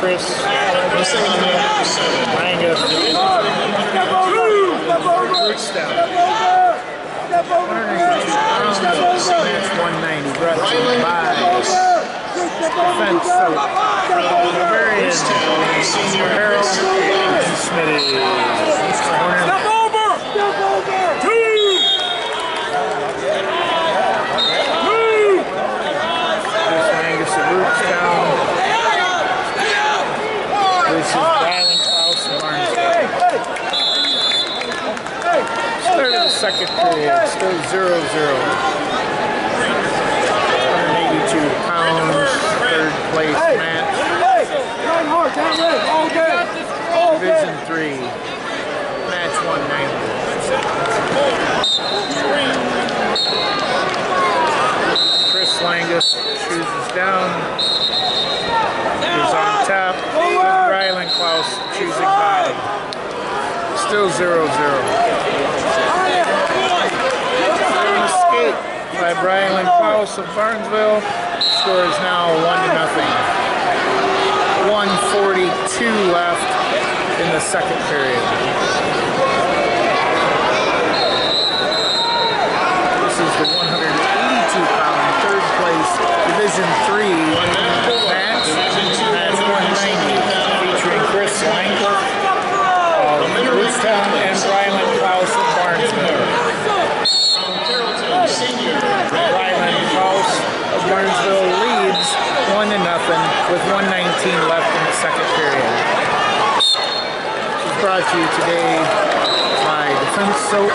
by Step over. Fence Soap, Barbarian, Apparel, and Smitty. Corner. Step over. Step over. Two. Two. Chris Langguth of Rootstown. This is Brylan Clouse of Barnesville. Hey, hey. Hey. Start of the second period, still 0 0. 182 pounds, third place Hey. match, Hey. Run hard. Down leg. All day. All day. Division 3, match 190. Chris Langguth chooses down, is on top, Brylan Clouse choosing bottom. Still 0 by Brylan Clouse of Barnesville. Score is now 1 to nothing. 142 left in the second period. Barnesville leads 1 to nothing with 1:19 left in the second period. This brought to you today by Defense Soap,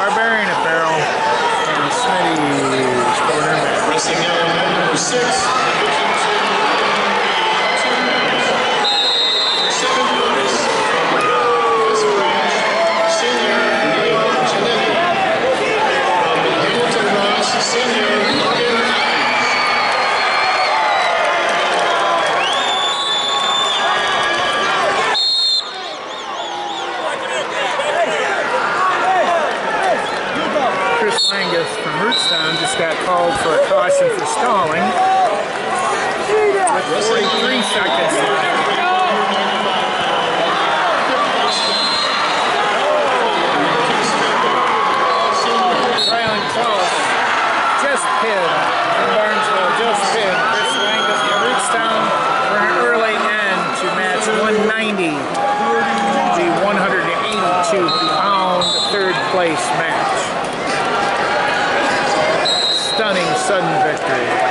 Barbarian Apparel, and Smitty's Corner. Pressing out number 6. Chris Langguth from Rootstown just got called for a caution for stalling. With 43 seconds just just Langguth from Rootstown for an early end to match 190, the 182 pound third place. Sudden victory.